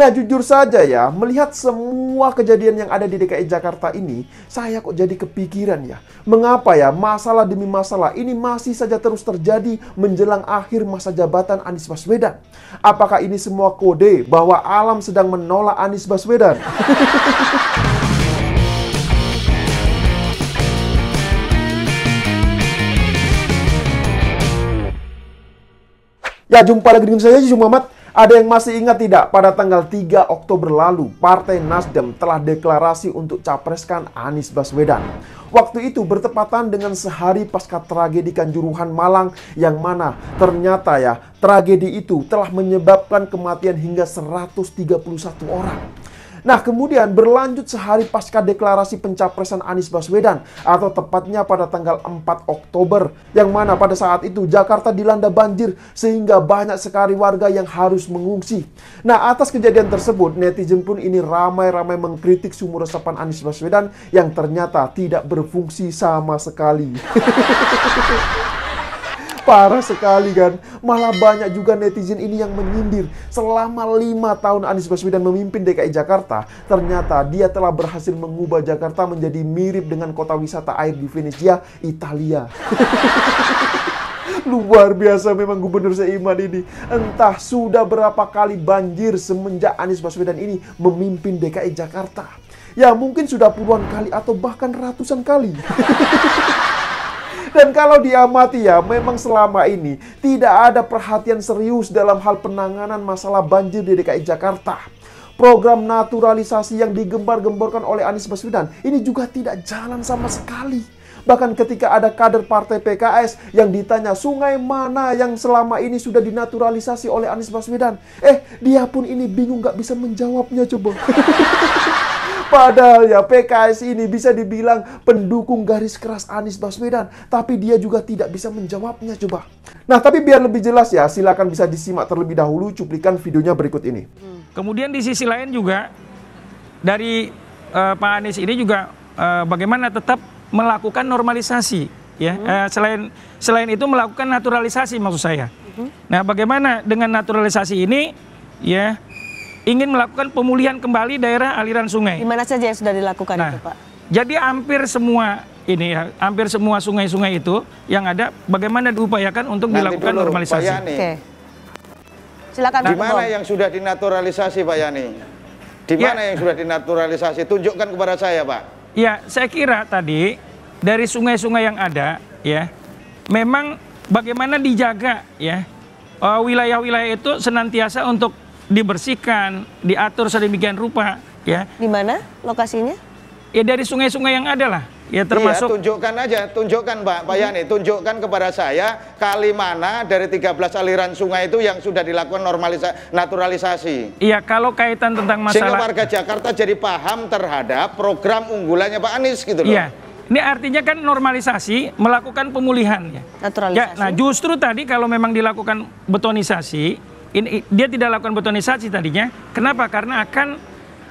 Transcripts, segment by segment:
Nah, jujur saja ya, melihat semua kejadian yang ada di DKI Jakarta ini, saya kok jadi kepikiran ya. Mengapa ya masalah demi masalah ini masih saja terus terjadi menjelang akhir masa jabatan Anies Baswedan? Apakah ini semua kode bahwa alam sedang menolak Anies Baswedan? Ya, jumpa lagi dengan saya, Yusuf Muhammad. Ada yang masih ingat tidak pada tanggal 3 Oktober lalu, Partai Nasdem telah deklarasi untuk capreskan Anies Baswedan. Waktu itu bertepatan dengan sehari pasca tragedi Kanjuruhan Malang yang mana ternyata ya tragedi itu telah menyebabkan kematian hingga 131 orang. Nah, kemudian berlanjut sehari pasca deklarasi pencapresan Anies Baswedan atau tepatnya pada tanggal 4 Oktober yang mana pada saat itu Jakarta dilanda banjir sehingga banyak sekali warga yang harus mengungsi. Nah, atas kejadian tersebut netizen pun ini ramai-ramai mengkritik sumur resapan Anies Baswedan yang ternyata tidak berfungsi sama sekali. Parah sekali kan. Malah banyak juga netizen ini yang menyindir. Selama lima tahun Anies Baswedan memimpin DKI Jakarta, ternyata dia telah berhasil mengubah Jakarta menjadi mirip dengan kota wisata air di Venesia, Italia. Luar biasa memang gubernur seiman ini. Entah sudah berapa kali banjir semenjak Anies Baswedan ini memimpin DKI Jakarta. Ya mungkin sudah puluhan kali atau bahkan ratusan kali. Dan kalau diamati ya, memang selama ini tidak ada perhatian serius dalam hal penanganan masalah banjir di DKI Jakarta. Program naturalisasi yang digembar-gemborkan oleh Anies Baswedan ini juga tidak jalan sama sekali. Bahkan ketika ada kader partai PKS yang ditanya sungai mana yang selama ini sudah dinaturalisasi oleh Anies Baswedan. Eh, dia pun ini bingung gak bisa menjawabnya coba. Padahal ya PKS ini bisa dibilang pendukung garis keras Anies Baswedan, tapi dia juga tidak bisa menjawabnya coba. Nah, tapi biar lebih jelas ya, silakan bisa disimak terlebih dahulu cuplikan videonya berikut ini. Kemudian di sisi lain juga dari uh, Pak Anies ini juga uh, bagaimana tetap melakukan normalisasi ya. Hmm. Uh, selain selain itu melakukan naturalisasi maksud saya. Hmm. Nah, bagaimana dengan naturalisasi ini ya ingin melakukan pemulihan kembali daerah aliran sungai. Di mana saja yang sudah dilakukan nah, itu, Pak? Jadi hampir semua ini ya, hampir semua sungai-sungai itu yang ada bagaimana diupayakan untuk Nanti dilakukan dulu, normalisasi. Pak Yani. Oke. Silakan Di mana yang sudah dinaturalisasi, Pak Yani? Di ya. mana ya. yang sudah dinaturalisasi? Tunjukkan kepada saya, Pak. Ya, saya kira tadi dari sungai-sungai yang ada ya, memang bagaimana dijaga ya uh, wilayah-wilayah itu senantiasa untuk dibersihkan, diatur sedemikian rupa, ya. Di mana lokasinya? Ya dari sungai-sungai yang ada lah. Ya termasuk iya, tunjukkan aja, tunjukkan Pak Pak Yani, tunjukkan kepada saya kali mana dari 13 aliran sungai itu yang sudah dilakukan normalisasi naturalisasi. Iya, kalau kaitan tentang masalah Sehingga warga Jakarta jadi paham terhadap program unggulannya Pak Anies gitu loh. Iya. Ini artinya kan normalisasi melakukan pemulihan ya. Naturalisasi. Ya, nah justru tadi kalau memang dilakukan betonisasi ini dia tidak lakukan betonisasi tadinya. Kenapa? Karena akan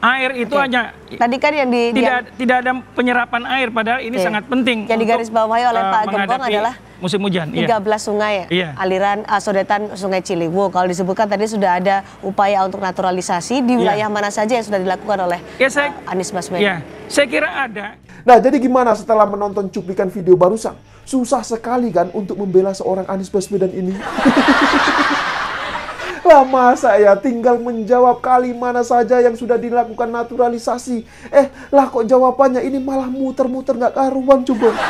air itu okay. hanya tadi kan yang di tidak yang, tidak ada penyerapan air padahal ini okay. sangat penting yang digarisbawahi oleh uh, Pak Gembong adalah musim hujan 13 iya. sungai iya. aliran uh, sodetan Sungai Ciliwung kalau disebutkan tadi sudah ada upaya untuk naturalisasi di iya. wilayah iya. mana saja yang sudah dilakukan oleh ya, saya, uh, Anies Baswedan ya, saya kira ada nah jadi gimana setelah menonton cuplikan video barusan susah sekali kan untuk membela seorang Anies Baswedan ini Lah masa ya tinggal menjawab kali mana saja yang sudah dilakukan naturalisasi. Eh lah kok jawabannya ini malah muter-muter nggak karuan coba.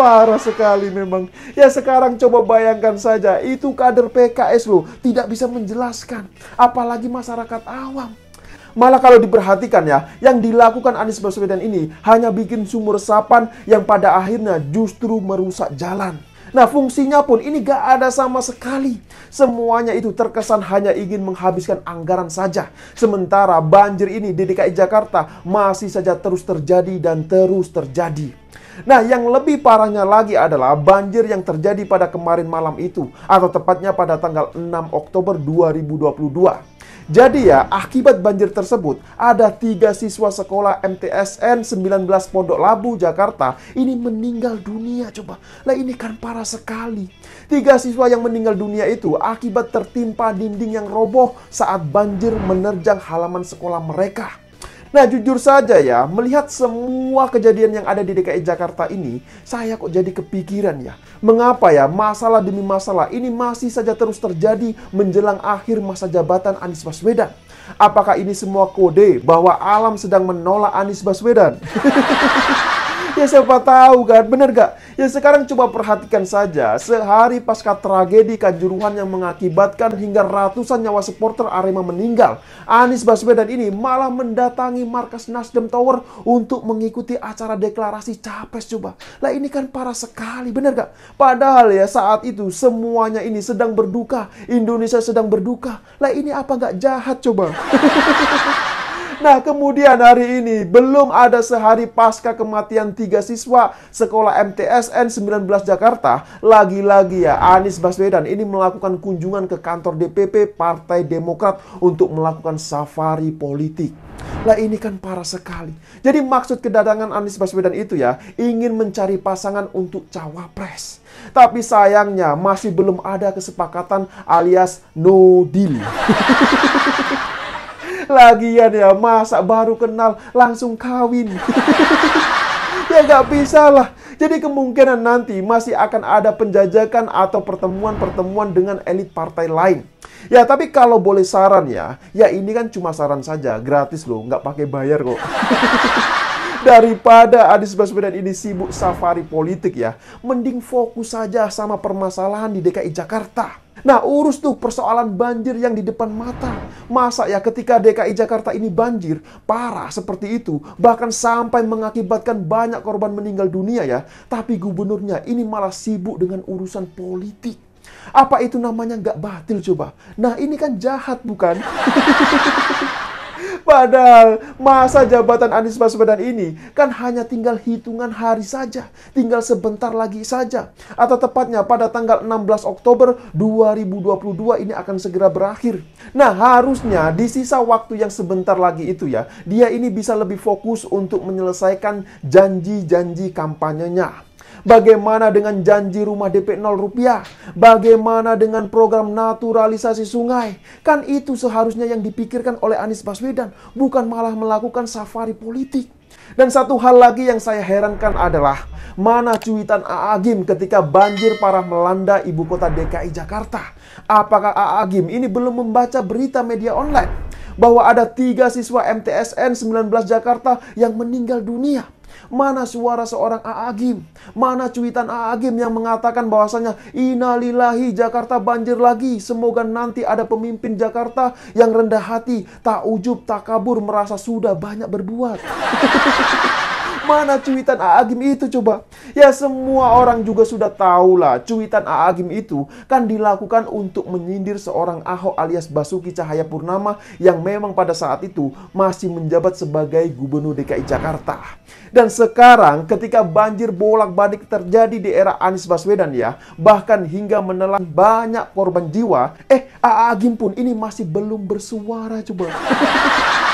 Parah sekali memang. Ya sekarang coba bayangkan saja, itu kader PKS loh, tidak bisa menjelaskan. Apalagi masyarakat awam. Malah kalau diperhatikan ya, yang dilakukan Anies Baswedan ini hanya bikin sumur resapan yang pada akhirnya justru merusak jalan. Nah fungsinya pun ini gak ada sama sekali. Semuanya itu terkesan hanya ingin menghabiskan anggaran saja. Sementara banjir ini di DKI Jakarta masih saja terus terjadi dan terus terjadi. Nah, yang lebih parahnya lagi adalah banjir yang terjadi pada kemarin malam itu, atau tepatnya pada tanggal 6 Oktober 2022. Jadi ya, akibat banjir tersebut, ada tiga siswa sekolah MTSN 19 Pondok Labu, Jakarta, ini meninggal dunia coba. Lah ini kan parah sekali. Tiga siswa yang meninggal dunia itu akibat tertimpa dinding yang roboh saat banjir menerjang halaman sekolah mereka. Nah jujur saja ya, melihat semua kejadian yang ada di DKI Jakarta ini, saya kok jadi kepikiran ya. Mengapa ya masalah demi masalah ini masih saja terus terjadi menjelang akhir masa jabatan Anies Baswedan? Apakah ini semua kode bahwa alam sedang menolak Anies Baswedan? Ya siapa tahu kan, bener gak? Ya sekarang coba perhatikan saja, sehari pasca tragedi Kanjuruhan yang mengakibatkan hingga ratusan nyawa supporter Arema meninggal, Anies Baswedan ini malah mendatangi markas Nasdem Tower untuk mengikuti acara deklarasi capres coba. Lah ini kan parah sekali, bener gak? Padahal ya saat itu semuanya ini sedang berduka, Indonesia sedang berduka. Lah ini apa gak jahat coba? Nah, kemudian hari ini belum ada sehari pasca kematian tiga siswa sekolah MTSN 19 Jakarta, lagi-lagi ya Anies Baswedan ini melakukan kunjungan ke kantor DPP Partai Demokrat untuk melakukan safari politik. Lah ini kan parah sekali. Jadi maksud kedatangan Anies Baswedan itu ya ingin mencari pasangan untuk cawapres. Tapi sayangnya masih belum ada kesepakatan alias no deal. Lagian ya, masa baru kenal langsung kawin. ya nggak bisa lah. Jadi kemungkinan nanti masih akan ada penjajakan atau pertemuan-pertemuan dengan elit partai lain. Ya tapi kalau boleh saran ya, ya ini kan cuma saran saja, gratis loh, nggak pakai bayar kok. Daripada Anies Baswedan ini sibuk safari politik ya, mending fokus saja sama permasalahan di DKI Jakarta. Nah, urus tuh persoalan banjir yang di depan mata. Masa ya ketika DKI Jakarta ini banjir, parah seperti itu, bahkan sampai mengakibatkan banyak korban meninggal dunia ya, tapi gubernurnya ini malah sibuk dengan urusan politik. Apa itu namanya nggak batil coba? Nah ini kan jahat bukan? Padahal masa jabatan Anies Baswedan ini kan hanya tinggal hitungan hari saja. Tinggal sebentar lagi saja. Atau tepatnya pada tanggal 16 Oktober 2022 ini akan segera berakhir. Nah harusnya di sisa waktu yang sebentar lagi itu ya, dia ini bisa lebih fokus untuk menyelesaikan janji-janji kampanyenya. Bagaimana dengan janji rumah DP 0 rupiah? Bagaimana dengan program naturalisasi sungai? Kan itu seharusnya yang dipikirkan oleh Anies Baswedan, bukan malah melakukan safari politik. Dan satu hal lagi yang saya herankan adalah mana cuitan Aagim ketika banjir parah melanda ibu kota DKI Jakarta. Apakah Aagim ini belum membaca berita media online bahwa ada tiga siswa MTSN 19 Jakarta yang meninggal dunia? Mana suara seorang Aagim? Mana cuitan Aagim yang mengatakan bahwasanya Innalillahi Jakarta banjir lagi. Semoga nanti ada pemimpin Jakarta yang rendah hati, tak ujub, tak kabur, merasa sudah banyak berbuat. Mana cuitan Aagim itu coba? Ya semua orang juga sudah tahu lah cuitan Aagim itu kan dilakukan untuk menyindir seorang Ahok alias Basuki Cahaya Purnama yang memang pada saat itu masih menjabat sebagai gubernur DKI Jakarta. Dan sekarang ketika banjir bolak-balik terjadi di era Anies Baswedan ya, bahkan hingga menelan banyak korban jiwa, eh Aagim pun ini masih belum bersuara coba.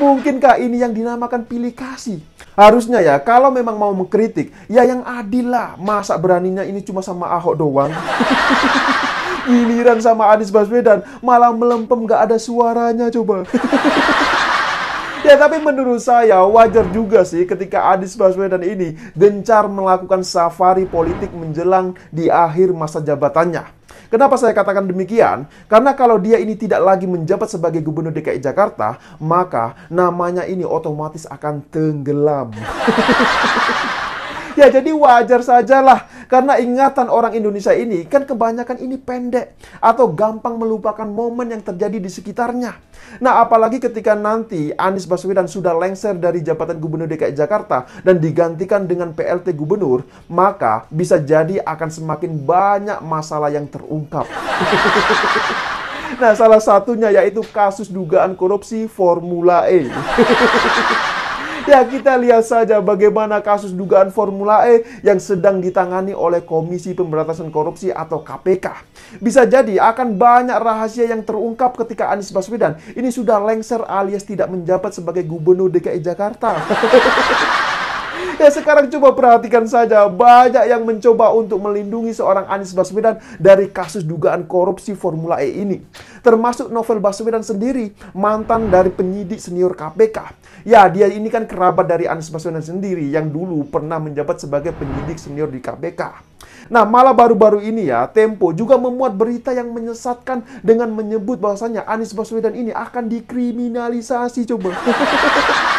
Mungkinkah ini yang dinamakan pilih kasih? Harusnya ya, kalau memang mau mengkritik, ya yang adil lah. Masa beraninya ini cuma sama Ahok doang? Giliran sama Anies Baswedan, malah melempem gak ada suaranya coba. ya tapi menurut saya wajar juga sih ketika Anies Baswedan ini gencar melakukan safari politik menjelang di akhir masa jabatannya. Kenapa saya katakan demikian? Karena kalau dia ini tidak lagi menjabat sebagai gubernur DKI Jakarta, maka namanya ini otomatis akan tenggelam. Ya jadi wajar sajalah karena ingatan orang Indonesia ini kan kebanyakan ini pendek atau gampang melupakan momen yang terjadi di sekitarnya. Nah, apalagi ketika nanti Anies Baswedan sudah lengser dari jabatan Gubernur DKI Jakarta dan digantikan dengan PLT Gubernur, maka bisa jadi akan semakin banyak masalah yang terungkap. nah, salah satunya yaitu kasus dugaan korupsi Formula E. Ya kita lihat saja bagaimana kasus dugaan Formula E yang sedang ditangani oleh Komisi Pemberantasan Korupsi atau KPK. Bisa jadi akan banyak rahasia yang terungkap ketika Anies Baswedan ini sudah lengser alias tidak menjabat sebagai gubernur DKI Jakarta. Ya sekarang coba perhatikan saja, banyak yang mencoba untuk melindungi seorang Anies Baswedan dari kasus dugaan korupsi Formula E ini. Termasuk Novel Baswedan sendiri, mantan dari penyidik senior KPK. Ya, dia ini kan kerabat dari Anies Baswedan sendiri yang dulu pernah menjabat sebagai penyidik senior di KPK. Nah, malah baru-baru ini ya, Tempo juga memuat berita yang menyesatkan dengan menyebut bahwasanya Anies Baswedan ini akan dikriminalisasi coba.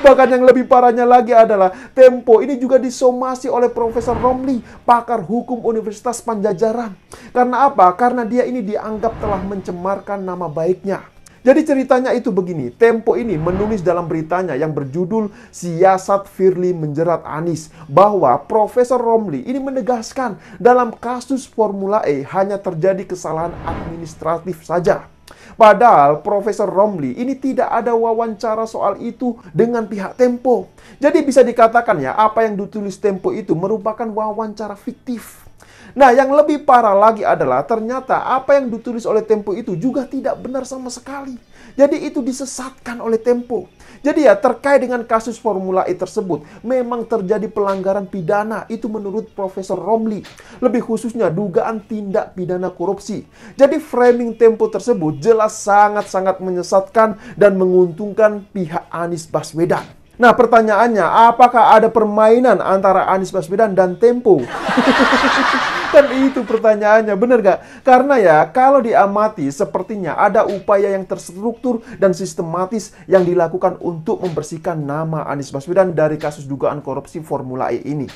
Bahkan yang lebih parahnya lagi adalah Tempo ini juga disomasi oleh Profesor Romli, pakar hukum Universitas Panjajaran. Karena apa? Karena dia ini dianggap telah mencemarkan nama baiknya. Jadi ceritanya itu begini, Tempo ini menulis dalam beritanya yang berjudul Siasat Firly Menjerat Anis bahwa Profesor Romli ini menegaskan dalam kasus Formula E hanya terjadi kesalahan administratif saja. Padahal Profesor Romli ini tidak ada wawancara soal itu dengan pihak Tempo. Jadi bisa dikatakan ya, apa yang ditulis Tempo itu merupakan wawancara fiktif. Nah, yang lebih parah lagi adalah ternyata apa yang ditulis oleh Tempo itu juga tidak benar sama sekali. Jadi itu disesatkan oleh Tempo. Jadi ya terkait dengan kasus Formula E tersebut memang terjadi pelanggaran pidana itu menurut Profesor Romli. Lebih khususnya dugaan tindak pidana korupsi. Jadi framing Tempo tersebut jelas sangat-sangat menyesatkan dan menguntungkan pihak Anies Baswedan. Nah pertanyaannya, apakah ada permainan antara Anies Baswedan dan Tempo? Kan itu pertanyaannya, benar gak? Karena ya, kalau diamati sepertinya ada upaya yang terstruktur dan sistematis yang dilakukan untuk membersihkan nama Anies Baswedan dari kasus dugaan korupsi Formula E ini.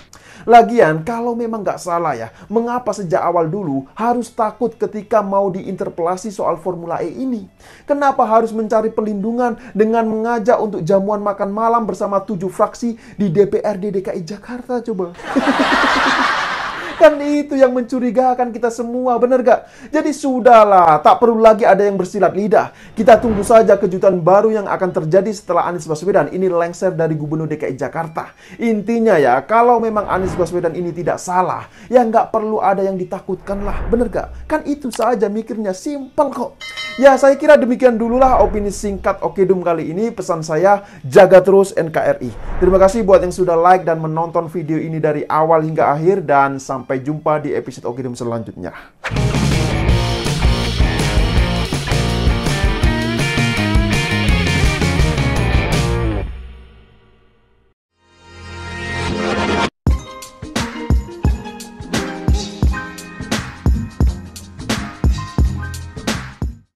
Lagian, kalau memang gak salah ya, mengapa sejak awal dulu harus takut ketika mau diinterpelasi soal Formula E ini? Kenapa harus mencari pelindungan dengan mengajak untuk jamuan makan malam bersama tujuh fraksi di DPRD DKI Jakarta coba? Kan itu yang mencurigakan kita semua, bener gak? Jadi sudahlah, tak perlu lagi ada yang bersilat lidah. Kita tunggu saja kejutan baru yang akan terjadi setelah Anies Baswedan ini lengser dari Gubernur DKI Jakarta. Intinya ya, kalau memang Anies Baswedan ini tidak salah, ya nggak perlu ada yang ditakutkan lah, bener gak? Kan itu saja mikirnya, simple kok. Ya, saya kira demikian dululah opini singkat Okedum kali ini. Pesan saya, jaga terus NKRI. Terima kasih buat yang sudah like dan menonton video ini dari awal hingga akhir. Dan sampai jumpa di episode Okedum selanjutnya.